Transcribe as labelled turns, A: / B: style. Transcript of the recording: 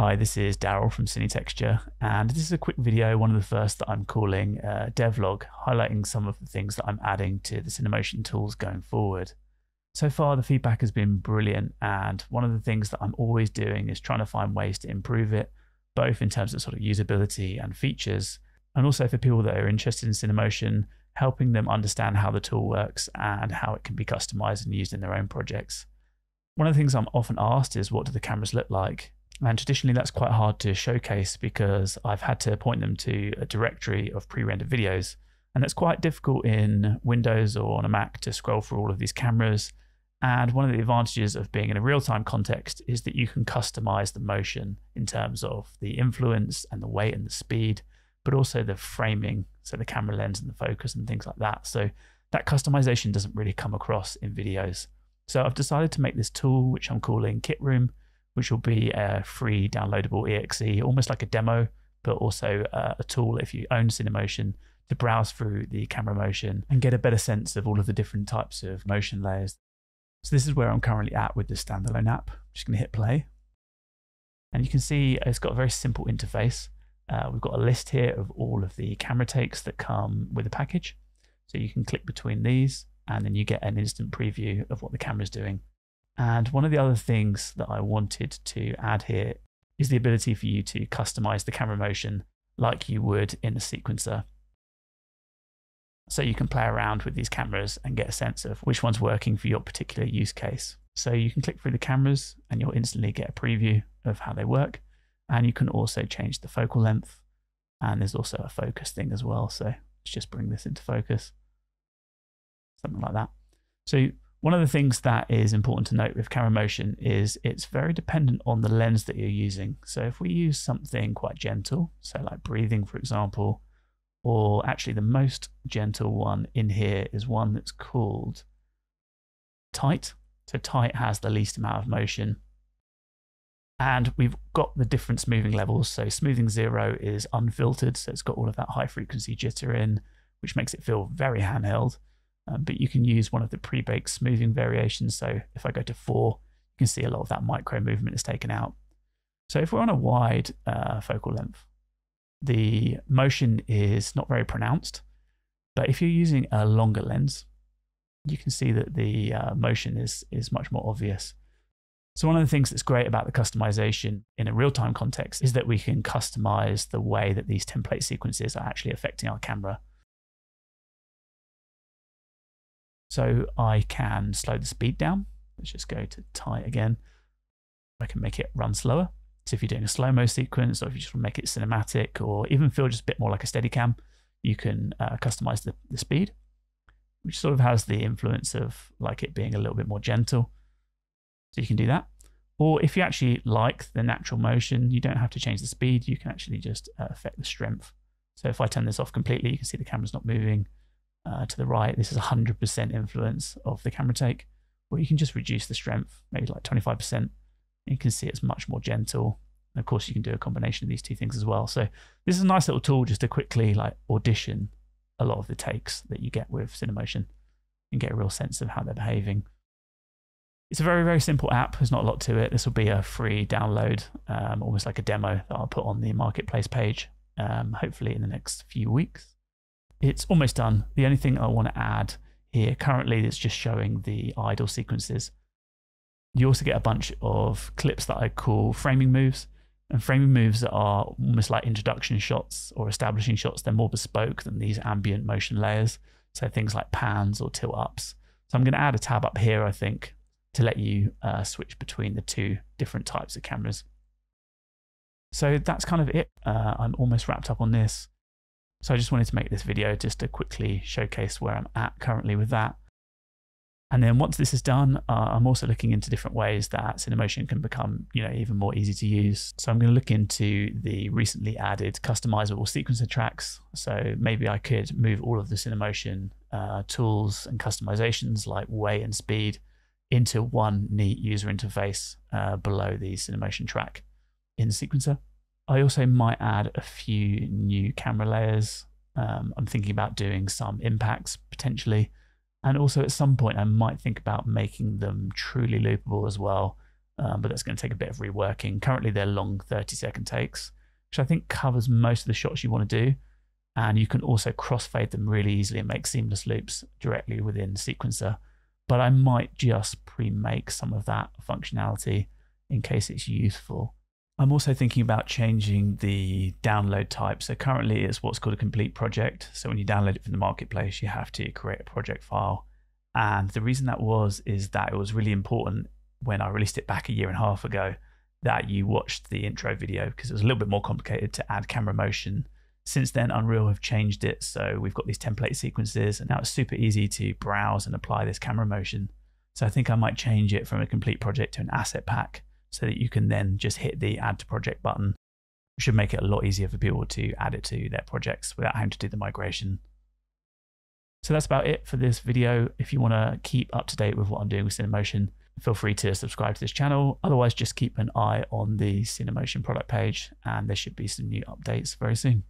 A: Hi, this is Daryl from Cinetexture, and this is a quick video, one of the first that I'm calling uh, devlog, highlighting some of the things that I'm adding to the Cinemotion tools going forward. So far, the feedback has been brilliant, and one of the things that I'm always doing is trying to find ways to improve it, both in terms of sort of usability and features, and also for people that are interested in Cinemotion, helping them understand how the tool works and how it can be customized and used in their own projects. One of the things I'm often asked is what do the cameras look like? And traditionally, that's quite hard to showcase because I've had to point them to a directory of pre rendered videos. And that's quite difficult in Windows or on a Mac to scroll through all of these cameras. And one of the advantages of being in a real time context is that you can customize the motion in terms of the influence and the weight and the speed, but also the framing, so the camera lens and the focus and things like that. So that customization doesn't really come across in videos. So I've decided to make this tool, which I'm calling KitRoom, which will be a free downloadable exe, almost like a demo, but also uh, a tool if you own Cinemotion to browse through the camera motion and get a better sense of all of the different types of motion layers. So this is where I'm currently at with the standalone app. I'm just going to hit play. And you can see it's got a very simple interface. Uh, we've got a list here of all of the camera takes that come with the package. So you can click between these and then you get an instant preview of what the camera is doing. And one of the other things that I wanted to add here is the ability for you to customize the camera motion like you would in a sequencer. So you can play around with these cameras and get a sense of which one's working for your particular use case. So you can click through the cameras and you'll instantly get a preview of how they work. And you can also change the focal length. And there's also a focus thing as well. So let's just bring this into focus. Something like that. So one of the things that is important to note with camera motion is it's very dependent on the lens that you're using. So if we use something quite gentle, so like breathing, for example, or actually the most gentle one in here is one that's called tight. So tight has the least amount of motion. And we've got the different smoothing levels. So smoothing zero is unfiltered. So it's got all of that high frequency jitter in, which makes it feel very handheld. Um, but you can use one of the pre-baked smoothing variations. So if I go to four, you can see a lot of that micro movement is taken out. So if we're on a wide uh, focal length, the motion is not very pronounced. But if you're using a longer lens, you can see that the uh, motion is, is much more obvious. So one of the things that's great about the customization in a real-time context is that we can customize the way that these template sequences are actually affecting our camera. So I can slow the speed down. Let's just go to tight again. I can make it run slower. So if you're doing a slow-mo sequence or if you just want to make it cinematic or even feel just a bit more like a steady cam, you can uh, customize the, the speed, which sort of has the influence of like it being a little bit more gentle. So you can do that. Or if you actually like the natural motion, you don't have to change the speed. You can actually just uh, affect the strength. So if I turn this off completely, you can see the camera's not moving uh, to the right. This is 100% influence of the camera take. Or you can just reduce the strength, maybe like 25%. You can see it's much more gentle. And of course, you can do a combination of these two things as well. So this is a nice little tool just to quickly like audition a lot of the takes that you get with Cinemotion and get a real sense of how they're behaving. It's a very, very simple app. There's not a lot to it. This will be a free download, um, almost like a demo that I'll put on the marketplace page, um, hopefully in the next few weeks. It's almost done. The only thing I want to add here currently is just showing the idle sequences. You also get a bunch of clips that I call framing moves. And framing moves that are almost like introduction shots or establishing shots. They're more bespoke than these ambient motion layers. So things like pans or tilt ups. So I'm going to add a tab up here, I think, to let you uh, switch between the two different types of cameras. So that's kind of it. Uh, I'm almost wrapped up on this. So I just wanted to make this video just to quickly showcase where I'm at currently with that. And then once this is done, uh, I'm also looking into different ways that Cinemotion can become, you know, even more easy to use. So I'm going to look into the recently added customizable sequencer tracks. So maybe I could move all of the Cinemotion uh, tools and customizations like weight and speed into one neat user interface uh, below the Cinemotion track in the sequencer. I also might add a few new camera layers. Um, I'm thinking about doing some impacts potentially. And also at some point, I might think about making them truly loopable as well. um, but that's going to take a bit of reworking. Currently, they're long 30 second takes, which I think covers most of the shots you want to do. And you can also crossfade them really easily and make seamless loops directly within Sequencer. But I might just pre make some of that functionality in case it's useful. I'm also thinking about changing the download type. So currently it's what's called a complete project. So when you download it from the marketplace, you have to create a project file. And the reason that was is that it was really important when I released it back a year and a half ago that you watched the intro video because it was a little bit more complicated to add camera motion. Since then, Unreal have changed it. So we've got these template sequences, and now it's super easy to browse and apply this camera motion. So I think I might change it from a complete project to an asset pack so that you can then just hit the add to project button. It should make it a lot easier for people to add it to their projects without having to do the migration. So that's about it for this video. If you want to keep up to date with what I'm doing with Cinemotion, feel free to subscribe to this channel. Otherwise, just keep an eye on the Cinemotion product page and there should be some new updates very soon.